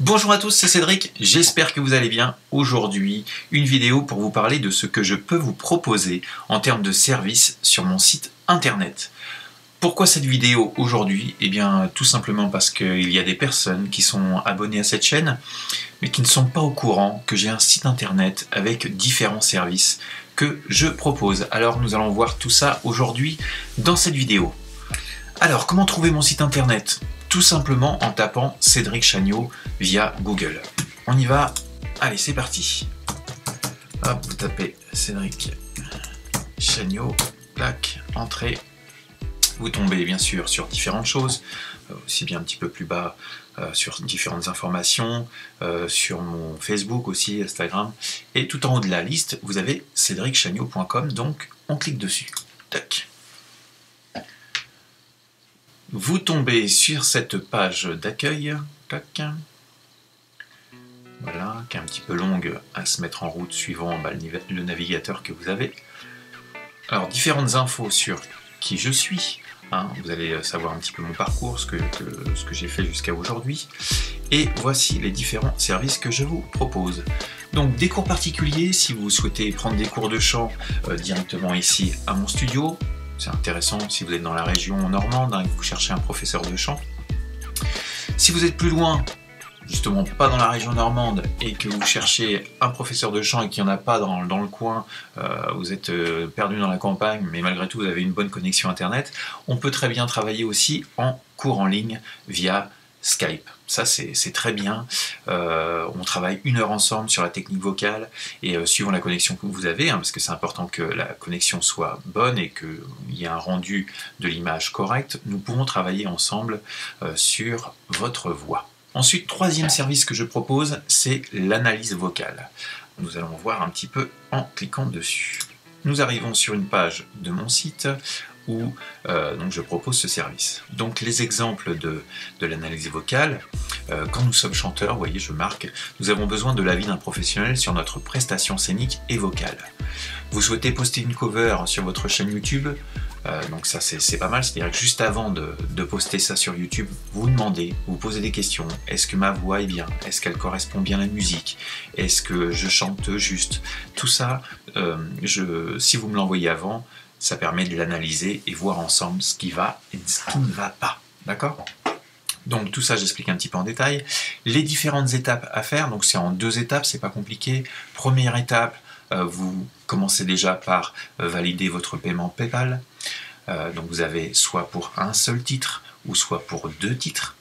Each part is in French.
Bonjour à tous, c'est Cédric, j'espère que vous allez bien. Aujourd'hui, une vidéo pour vous parler de ce que je peux vous proposer en termes de services sur mon site internet. Pourquoi cette vidéo aujourd'hui? Eh bien, tout simplement parce qu'il y a des personnes qui sont abonnées à cette chaîne, mais qui ne sont pas au courant que j'ai un site internet avec différents services que je propose. Alors, nous allons voir tout ça aujourd'hui dans cette vidéo. Alors, comment trouver mon site internet? Tout simplement en tapant Cédric Chagnot via Google. On y va, allez c'est parti. Hop, vous tapez Cédric Chagnot, plaque, entrée. Vous tombez bien sûr sur différentes choses, euh, aussi bien un petit peu plus bas euh, sur différentes informations, euh, sur mon Facebook aussi, Instagram. Et tout en haut de la liste, vous avez cédricchagnot.com, donc on clique dessus. Tac vous tombez sur cette page d'accueil, voilà, qui est un petit peu longue à se mettre en route suivant bah, le navigateur que vous avez. Alors, différentes infos sur qui je suis, hein. vous allez savoir un petit peu mon parcours, ce que, ce que j'ai fait jusqu'à aujourd'hui, et voici les différents services que je vous propose. Donc des cours particuliers, si vous souhaitez prendre des cours de chant euh, directement ici à mon studio, c'est intéressant si vous êtes dans la région normande hein, et que vous cherchez un professeur de chant. Si vous êtes plus loin, justement pas dans la région normande, et que vous cherchez un professeur de chant et qu'il n'y en a pas dans, le coin, euh, vous êtes euh, perdu dans la campagne, mais malgré tout vous avez une bonne connexion Internet, on peut très bien travailler aussi en cours en ligne via Skype. Ça, c'est très bien. Euh, on travaille une heure ensemble sur la technique vocale et euh, suivant la connexion que vous avez, hein, parce que c'est important que la connexion soit bonne et qu'il y ait un rendu de l'image correct, nous pourrons travailler ensemble euh, sur votre voix. Ensuite, troisième service que je propose, c'est l'analyse vocale. Nous allons voir un petit peu en cliquant dessus. Nous arrivons sur une page de mon site euh, donc je propose ce service. Donc les exemples de, l'analyse vocale, euh, quand nous sommes chanteurs, vous voyez je marque, nous avons besoin de l'avis d'un professionnel sur notre prestation scénique et vocale. Vous souhaitez poster une cover sur votre chaîne YouTube, euh, donc ça c'est pas mal, c'est-à-dire que juste avant de, poster ça sur YouTube, vous demandez, vous posez des questions, est-ce que ma voix est bien, est-ce qu'elle correspond bien à la musique, est-ce que je chante juste, tout ça, si vous me l'envoyez avant, ça permet de l'analyser et voir ensemble ce qui va et ce qui ne va pas. D'accord? Donc tout ça, j'explique un petit peu en détail. Les différentes étapes à faire, donc c'est en deux étapes, c'est pas compliqué. Première étape, euh, vous commencez déjà par euh, valider votre paiement PayPal. Euh, donc vous avez soit pour un seul titre ou soit pour deux titres.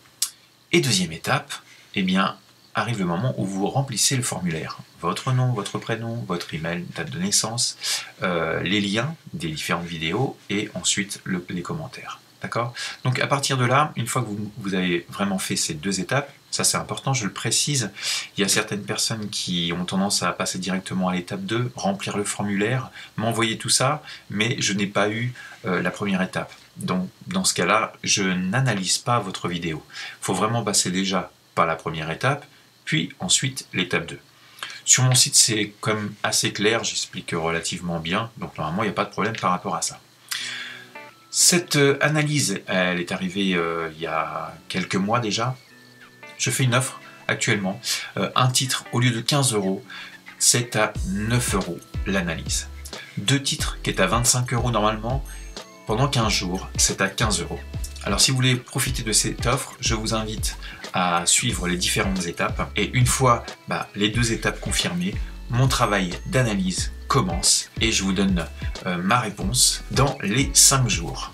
Et deuxième étape, eh bien, arrive le moment où vous remplissez le formulaire. Votre nom, votre prénom, votre email, date de naissance, euh, les liens des différentes vidéos et ensuite les commentaires. D'accord? Donc à partir de là, une fois que vous, avez vraiment fait ces deux étapes, ça c'est important, je le précise, il y a certaines personnes qui ont tendance à passer directement à l'étape 2, remplir le formulaire, m'envoyer tout ça, mais je n'ai pas eu euh, la première étape. Donc dans ce cas-là, je n'analyse pas votre vidéo. Il faut vraiment passer déjà par la première étape, puis ensuite l'étape 2. Sur mon site, c'est comme assez clair, j'explique relativement bien, donc normalement, il n'y a pas de problème par rapport à ça. Cette euh, analyse, elle est arrivée euh, il y a quelques mois déjà. Je fais une offre actuellement. Euh, un titre, au lieu de 15 euros, c'est à 9 euros l'analyse. Deux titres, qui est à 25 euros normalement, pendant 15 jours, c'est à 15 euros. Alors si vous voulez profiter de cette offre, je vous invite à suivre les différentes étapes. Et une fois bah, les deux étapes confirmées, mon travail d'analyse commence et je vous donne euh, ma réponse dans les 5 jours.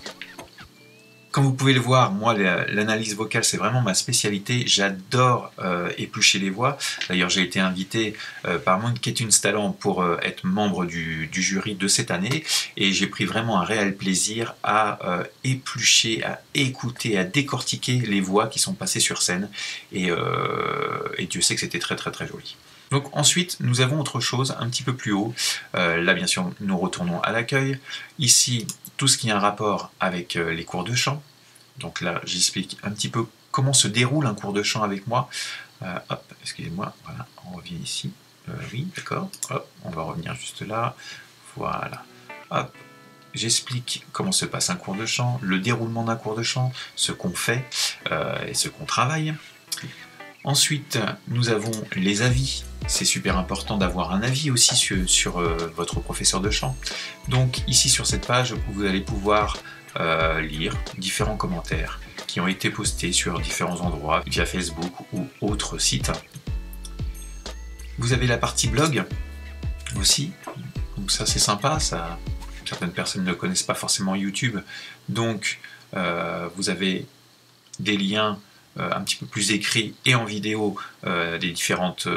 Comme vous pouvez le voir, moi, l'analyse vocale, c'est vraiment ma spécialité. J'adore euh, éplucher les voix. D'ailleurs, j'ai été invité euh, par Mount Ketun Talent pour euh, être membre du, jury de cette année. Et j'ai pris vraiment un réel plaisir à éplucher, à écouter, à décortiquer les voix qui sont passées sur scène. Et, et Dieu sait que c'était très, très, très joli. Donc ensuite, nous avons autre chose un petit peu plus haut. là, bien sûr, nous retournons à l'accueil. Ici, tout ce qui a un rapport avec euh, les cours de chant. Donc là, j'explique un petit peu comment se déroule un cours de chant avec moi. Euh, hop, excusez-moi, voilà, on revient ici. Euh, oui, d'accord. Hop, on va revenir juste là. Voilà. Hop, j'explique comment se passe un cours de chant, le déroulement d'un cours de chant, ce qu'on fait et ce qu'on travaille. Ensuite, nous avons les avis. C'est super important d'avoir un avis aussi sur, euh, votre professeur de chant. Donc ici sur cette page, vous allez pouvoir euh, lire différents commentaires qui ont été postés sur différents endroits via Facebook ou autres sites. Vous avez la partie blog aussi, donc ça c'est sympa, certaines personnes ne connaissent pas forcément YouTube, donc euh, vous avez des liens un petit peu plus écrits et en vidéo euh, des différentes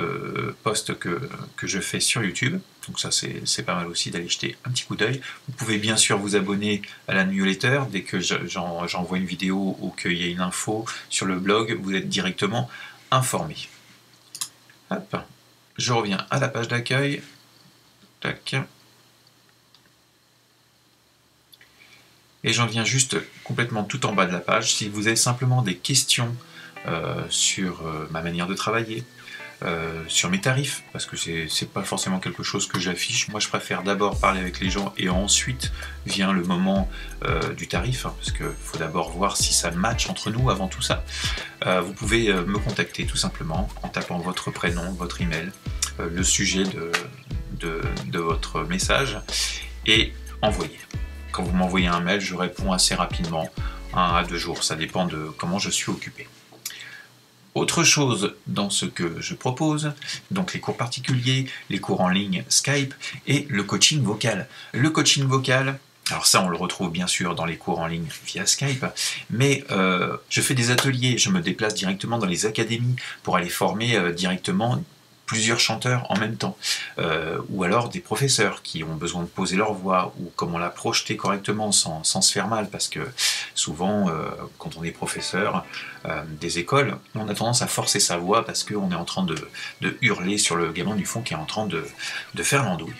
posts que, que, je fais sur YouTube. Donc ça c'est pas mal aussi d'aller jeter un petit coup d'œil. Vous pouvez bien sûr vous abonner à la newsletter dès que j'envoie une vidéo ou qu'il y a une info sur le blog, vous êtes directement informé. Hop. Je reviens à la page d'accueil. Tac. Et j'en viens juste complètement tout en bas de la page. Si vous avez simplement des questions euh, sur euh, ma manière de travailler, euh, sur mes tarifs, parce que c'est pas forcément quelque chose que j'affiche. Moi, je préfère d'abord parler avec les gens et ensuite vient le moment du tarif, hein, parce qu'il faut d'abord voir si ça match entre nous avant tout ça. vous pouvez me contacter tout simplement en tapant votre prénom, votre email, le sujet de, de votre message et envoyer. Quand vous m'envoyez un mail, je réponds assez rapidement, un à deux jours, ça dépend de comment je suis occupé. Autre chose dans ce que je propose, donc les cours particuliers, les cours en ligne Skype et le coaching vocal. Le coaching vocal, alors ça, on le retrouve bien sûr dans les cours en ligne via Skype, mais euh, je fais des ateliers, je me déplace directement dans les académies pour aller former euh, directement plusieurs chanteurs en même temps, euh, ou alors des professeurs qui ont besoin de poser leur voix, ou comment la projeter correctement sans, se faire mal, parce que souvent, euh, quand on est professeur euh, des écoles, on a tendance à forcer sa voix parce qu'on est en train de, hurler sur le gamin du fond qui est en train de, de faire l'andouille.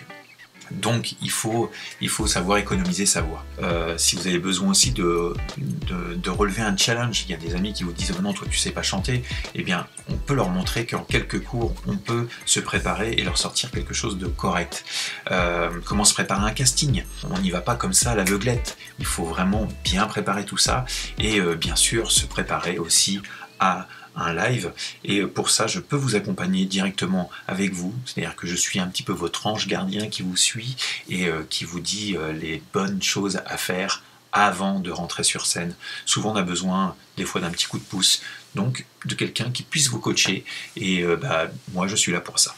Donc il faut, il savoir économiser sa voix. Euh, si vous avez besoin aussi de, de, relever un challenge, il y a des amis qui vous disent oh non toi tu sais pas chanter, eh bien on peut leur montrer qu'en quelques cours on peut se préparer et leur sortir quelque chose de correct. Euh, comment se préparer un casting? On n'y va pas comme ça à l'aveuglette. Il faut vraiment bien préparer tout ça et euh, bien sûr se préparer aussi à live. Et pour ça, je peux vous accompagner directement avec vous. C'est-à-dire que je suis un petit peu votre ange gardien qui vous suit et euh, qui vous dit euh, les bonnes choses à faire avant de rentrer sur scène. Souvent, on a besoin des fois d'un petit coup de pouce, donc de quelqu'un qui puisse vous coacher. Et euh, bah, moi, je suis là pour ça.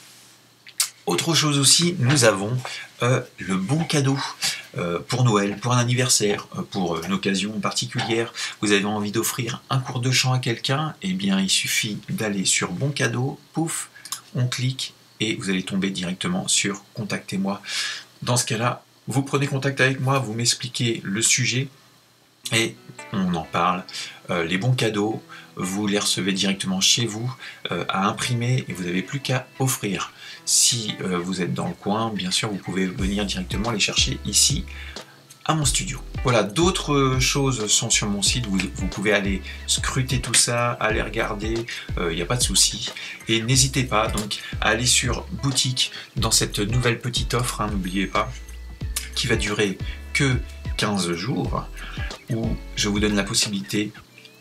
Autre chose aussi, nous avons le bon cadeau. Euh, pour Noël, pour un anniversaire, euh, pour une occasion particulière, vous avez envie d'offrir un cours de chant à quelqu'un, eh bien il suffit d'aller sur Bon cadeau, pouf, on clique et vous allez tomber directement sur Contactez-moi. Dans ce cas-là, vous prenez contact avec moi, vous m'expliquez le sujet et on en parle. Euh, les bons cadeaux, vous les recevez directement chez vous à imprimer et vous n'avez plus qu'à offrir. Si euh, vous êtes dans le coin, bien sûr, vous pouvez venir directement les chercher ici à mon studio. Voilà, d'autres choses sont sur mon site, vous, pouvez aller scruter tout ça, aller regarder, il euh, n'y a pas de souci. Et n'hésitez pas donc à aller sur boutique dans cette nouvelle petite offre, hein, n'oubliez pas, qui va durer que 15 jours, où je vous donne la possibilité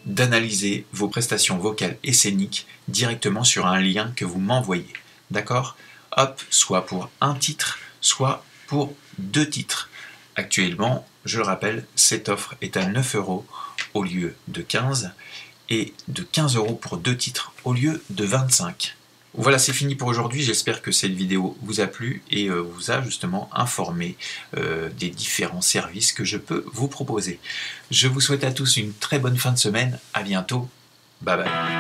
d'analyser vos prestations vocales et scéniques directement sur un lien que vous m'envoyez. D'accord? Hop, soit pour un titre, soit pour deux titres. Actuellement, je le rappelle, cette offre est à 9 euros au lieu de 15 et de 15 euros pour deux titres au lieu de 25. Voilà, c'est fini pour aujourd'hui. J'espère que cette vidéo vous a plu et euh, vous a justement informé euh, des différents services que je peux vous proposer. Je vous souhaite à tous une très bonne fin de semaine. À bientôt. Bye bye.